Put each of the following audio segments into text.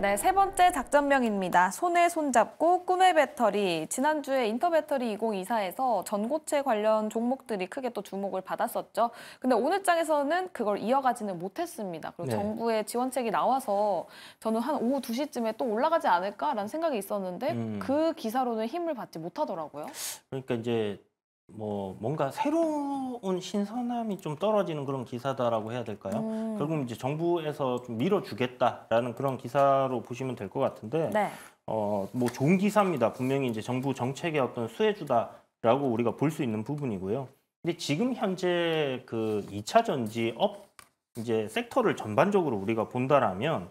네, 세 번째 작전명입니다. 손에 손잡고 꿈의 배터리. 지난주에 인터배터리 2024에서 전고체 관련 종목들이 크게 또 주목을 받았었죠. 근데 오늘 장에서는 그걸 이어가지는 못했습니다. 그리고 네. 정부의 지원책이 나와서 저는 한 오후 2시쯤에 또 올라가지 않을까라는 생각이 있었는데 음. 그 기사로는 힘을 받지 못하더라고요. 그러니까 이제 뭐 뭔가 새로운 신선함이 좀 떨어지는 그런 기사다라고 해야 될까요? 음. 결국 이제 정부에서 좀 밀어주겠다라는 그런 기사로 보시면 될 것 같은데 네. 어 뭐 좋은 기사입니다. 분명히 이제 정부 정책의 어떤 수혜주다라고 우리가 볼 수 있는 부분이고요. 근데 지금 현재 그 2차 전지 업 이제 sector를 전반적으로 우리가 본다라면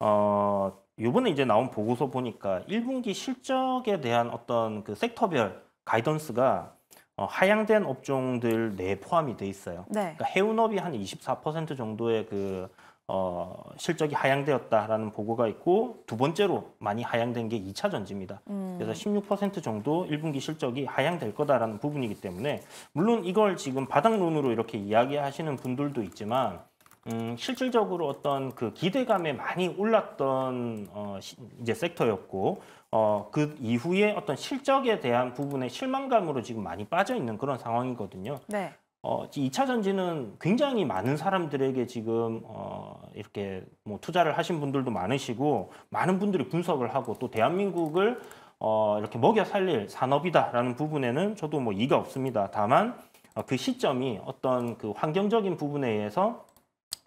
어 요번에 이제 나온 보고서 보니까 1분기 실적에 대한 어떤 그 sector별 guidance가 어, 하향된 업종들 내에 포함이 돼 있어요. 네. 그러니까 해운업이 한 24% 정도의 그 어, 실적이 하향되었다라는 보고가 있고 두 번째로 많이 하향된 게 2차 전지입니다. 음. 그래서 16% 정도 1분기 실적이 하향될 거다라는 부분이기 때문에 물론 이걸 지금 바닥론으로 이렇게 이야기하시는 분들도 있지만 음, 실질적으로 어떤 그 기대감에 많이 올랐던 어, 시- 이제 섹터였고 어, 그 이후에 어떤 실적에 대한 부분의 실망감으로 지금 많이 빠져 있는 그런 상황이거든요. 네. 어, 2차 전지는 굉장히 많은 사람들에게 지금 어, 이렇게 뭐 투자를 하신 분들도 많으시고 많은 분들이 분석을 하고 또 대한민국을 어, 이렇게 먹여 살릴 산업이다라는 부분에는 저도 뭐 이가 없습니다. 다만 어, 그 시점이 어떤 그 환경적인 부분에 의해서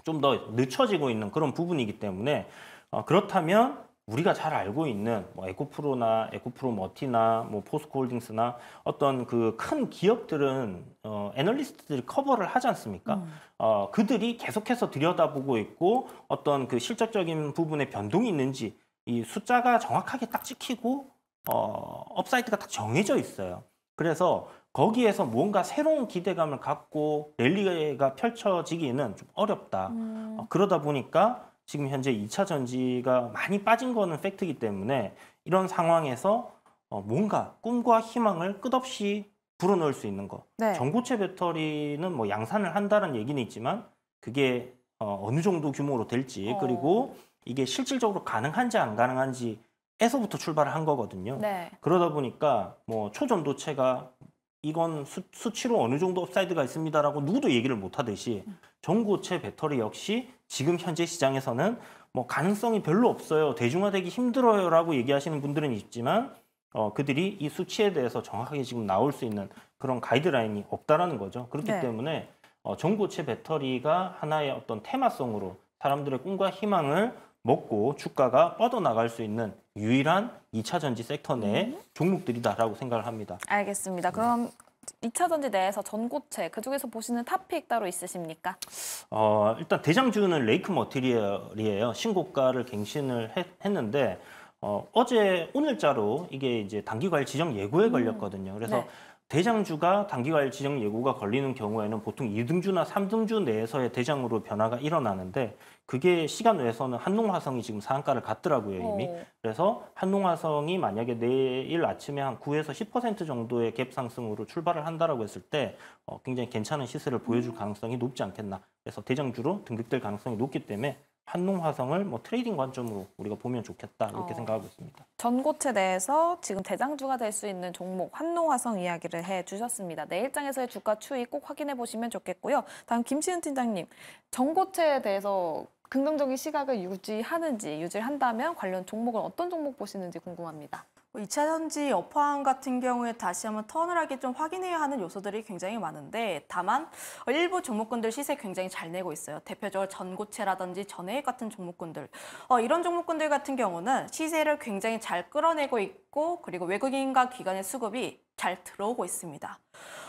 좀 더 늦춰지고 있는 그런 부분이기 때문에 어, 그렇다면 우리가 잘 알고 있는 뭐 에코프로나 에코프로 머티나 뭐 포스코홀딩스나 어떤 그 큰 기업들은 어, 애널리스트들이 커버를 하지 않습니까? 음. 어, 그들이 계속해서 들여다보고 있고 어떤 그 실적적인 부분에 변동이 있는지 이 숫자가 정확하게 딱 찍히고 어, upside가 딱 정해져 있어요. 그래서 거기에서 뭔가 새로운 기대감을 갖고 랠리가 펼쳐지기는 좀 어렵다. 음. 어, 그러다 보니까 지금 현재 2차 전지가 많이 빠진 거는 팩트이기 때문에 이런 상황에서 어, 뭔가 꿈과 희망을 끝없이 불어넣을 수 있는 거. 네. 전고체 배터리는 뭐 양산을 한다는 얘기는 있지만 그게 어, 어느 정도 규모로 될지 어. 그리고 이게 실질적으로 가능한지 안 가능한지에서부터 출발을 한 거거든요. 네. 그러다 보니까 뭐 초전도체가 이건 수, 수치로 어느 정도 upside가 있습니다라고 누구도 얘기를 못 하듯이 전고체 배터리 역시 지금 현재 시장에서는 뭐 가능성이 별로 없어요. 대중화되기 힘들어요라고 얘기하시는 분들은 있지만 어, 그들이 이 수치에 대해서 정확하게 지금 나올 수 있는 그런 가이드라인이 없다라는 거죠. 그렇기 네. 때문에 어, 전고체 배터리가 하나의 어떤 테마성으로 사람들의 꿈과 희망을 먹고 주가가 뻗어나갈 수 있는 유일한 2차 전지 섹터 내 음. 종목들이다라고 생각을 합니다. 알겠습니다. 그럼 2차 전지 내에서 전고체 그중에서 보시는 탑픽 따로 있으십니까? 어, 일단 대장주는 레이크 머티리얼이에요. 신고가를 갱신을 했, 했는데 어, 어제 오늘자로 이게 이제 단기과일 지정 예고에 음. 걸렸거든요. 그래서 네. 대장주가 단기과일 지정 예고가 걸리는 경우에는 보통 2등주나 3등주 내에서의 대장으로 변화가 일어나는데 그게 시간 외에서는 한농화성이 지금 상한가를 갔더라고요 이미. 어. 그래서 한농화성이 만약에 내일 아침에 한 9에서 10% 정도의 갭 상승으로 출발을 한다라고 했을 때 어, 굉장히 괜찮은 시세를 보여줄 가능성이 높지 않겠나. 그래서 대장주로 등극될 가능성이 높기 때문에 한농화성을 뭐 trading 관점으로 우리가 보면 좋겠다 이렇게 어. 생각하고 있습니다. 전고체 내에서 지금 대장주가 될 수 있는 종목 한농화성 이야기를 해주셨습니다. 내일장에서의 주가 추이 꼭 확인해 보시면 좋겠고요. 다음 김시은 팀장님, 전고체에 대해서 긍정적인 시각을 유지하는지 유지를 한다면 관련 종목은 어떤 종목 보시는지 궁금합니다. 2차 전지 업황 같은 경우에 다시 한번 턴을 하기 좀 확인해야 하는 요소들이 굉장히 많은데 다만 일부 종목군들 시세 굉장히 잘 내고 있어요. 대표적으로 전고체라든지 전해액 같은 종목군들. 어, 이런 종목군들 같은 경우는 시세를 굉장히 잘 끌어내고 있고 그리고 외국인과 기관의 수급이 잘 들어오고 있습니다.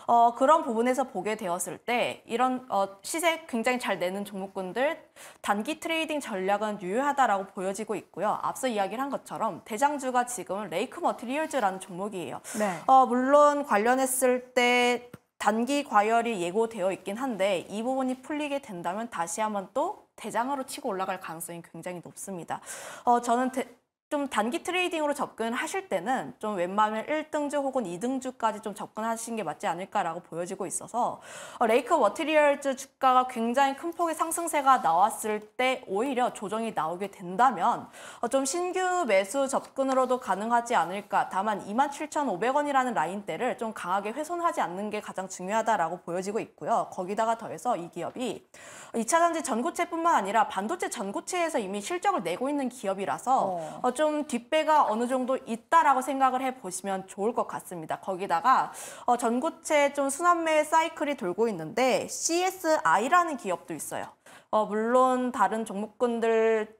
어, 그런 부분에서 보게 되었을 때 이런 어, 시세 굉장히 잘 내는 종목군들 단기 trading 전략은 유효하다라고 보여지고 있고요. 앞서 이야기를 한 것처럼 대장주가 지금은 레이크 머티리얼즈라는 종목이에요. 네. 어, 물론 관련했을 때 단기 과열이 예고되어 있긴 한데 이 부분이 풀리게 된다면 다시 한번 또 대장으로 치고 올라갈 가능성이 굉장히 높습니다. 어, 저는 대- 좀 단기 트레이딩으로 접근하실 때는 좀 웬만하면 1등주 혹은 2등주까지 좀 접근하시는 게 맞지 않을까라고 보여지고 있어서 어, 레이크 머트리얼즈 주가가 굉장히 큰 폭의 상승세가 나왔을 때 오히려 조정이 나오게 된다면 어, 좀 신규 매수 접근으로도 가능하지 않을까. 다만 27,500원이라는 라인대를 좀 강하게 훼손하지 않는 게 가장 중요하다라고 보여지고 있고요. 거기다가 더해서 이 기업이 2차 전지 전고체뿐만 아니라 반도체 전고체에서 이미 실적을 내고 있는 기업이라서 어. 어, 좀 뒷배가 어느 정도 있다라고 생각을 해 보시면 좋을 것 같습니다. 거기다가 어, 전고체 좀 순환매 사이클이 돌고 있는데 CSI라는 기업도 있어요. 어, 물론 다른 종목군들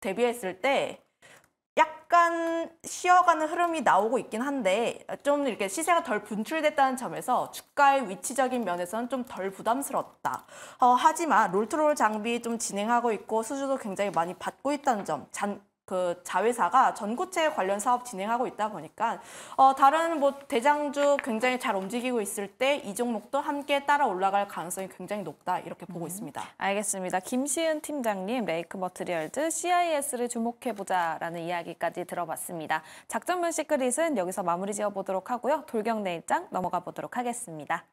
대비했을 때 약간 쉬어가는 흐름이 나오고 있긴 한데 좀 이렇게 시세가 덜 분출됐다는 점에서 주가의 위치적인 면에서는 좀 덜 부담스럽다. 어, 하지만 roll to roll 장비 좀 진행하고 있고 수주도 굉장히 많이 받고 있다는 점. 잔, 그 자회사가 전고체 관련 사업 진행하고 있다 보니까 어, 다른 뭐 대장주 굉장히 잘 움직이고 있을 때 이 종목도 함께 따라 올라갈 가능성이 굉장히 높다 이렇게 보고 있습니다. 알겠습니다. 김시은 팀장님, 레이크 머트리얼즈 CIS를 주목해보자라는 이야기까지 들어봤습니다. 작전명 시크릿은 여기서 마무리 지어보도록 하고요. 돌격 내일장 넘어가 보도록 하겠습니다.